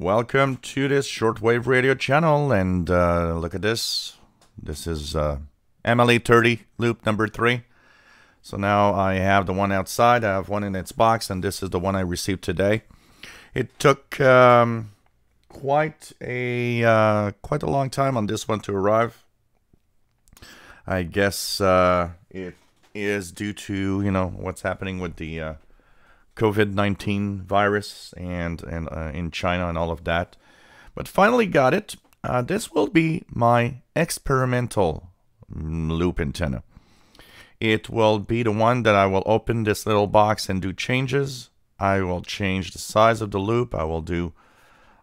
Welcome to this shortwave radio channel, and uh, look at this. This is uh, MLA30 loop number three. So now I have the one outside, I have one in its box, and this is the one I received today. It took um, quite a uh, quite a long time on this one to arrive. I guess uh, it is due to you know what's happening with the uh, COVID nineteen virus and and uh, in China and all of that. But finally got it. Uh, this will be my experimental loop antenna. It will be the one that I will open this little box and do changes. I will change the size of the loop. I will do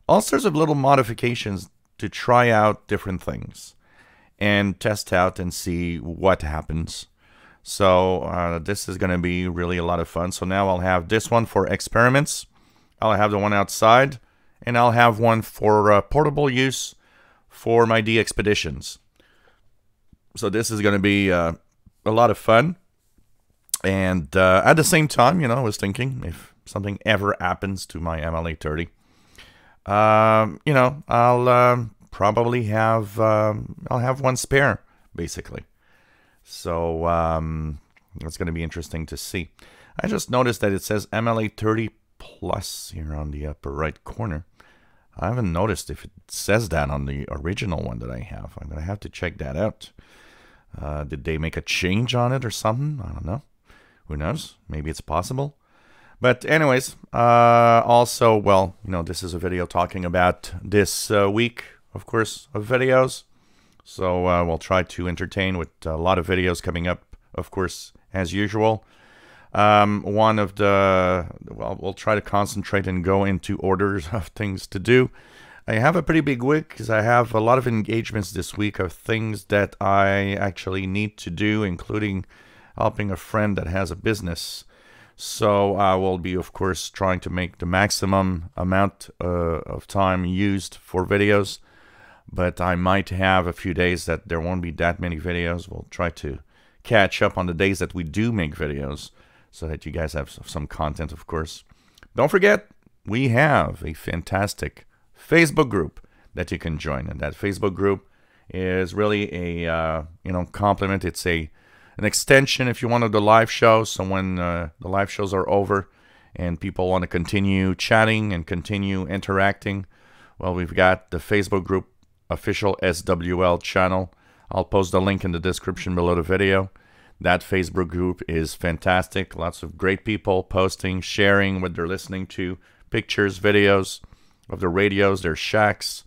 all sorts of little modifications to try out different things and test out and see what happens. So uh, this is going to be really a lot of fun. So now I'll have this one for experiments. I'll have the one outside. And I'll have one for uh, portable use for my DXpeditions. So this is going to be uh, a lot of fun. And uh, at the same time, you know, I was thinking if something ever happens to my MLA 30, um, you know, I'll um, probably have um, I'll have one spare, basically. So um, it's going to be interesting to see. I just noticed that it says MLA 30 plus here on the upper right corner. I haven't noticed if it says that on the original one that I have. I'm going to have to check that out. Uh, did they make a change on it or something? I don't know. Who knows? Maybe it's possible. But anyways, uh, also, well, you know, this is a video talking about this uh, week, of course, of videos. So uh, we'll try to entertain with a lot of videos coming up, of course, as usual. Um, one of the, well, we'll try to concentrate and go into orders of things to do. I have a pretty big week because I have a lot of engagements this week of things that I actually need to do, including helping a friend that has a business. So I will be, of course, trying to make the maximum amount uh, of time used for videos but I might have a few days that there won't be that many videos. We'll try to catch up on the days that we do make videos so that you guys have some content, of course. Don't forget, we have a fantastic Facebook group that you can join, and that Facebook group is really a uh, you know complement. It's a an extension, if you want, of the live shows. So when uh, the live shows are over and people want to continue chatting and continue interacting, well, we've got the Facebook group official SWL channel. I'll post the link in the description below the video. That Facebook group is fantastic. Lots of great people posting, sharing what they're listening to, pictures, videos of their radios, their shacks.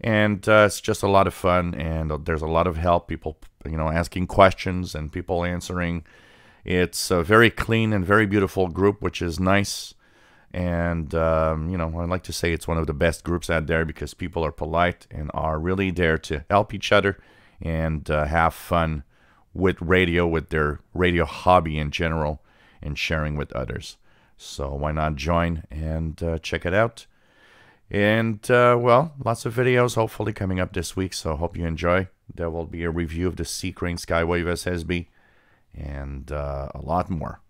And uh, it's just a lot of fun, and there's a lot of help. People, you know, asking questions and people answering. It's a very clean and very beautiful group, which is nice. And, um, you know, I like to say it's one of the best groups out there because people are polite and are really there to help each other and uh, have fun with radio, with their radio hobby in general, and sharing with others. So why not join and uh, check it out? And, uh, well, lots of videos hopefully coming up this week, so hope you enjoy. There will be a review of the C Crane Skywave SSB and uh, a lot more.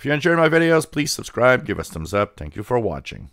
If you enjoyed my videos, please subscribe, give us thumbs up. Thank you for watching.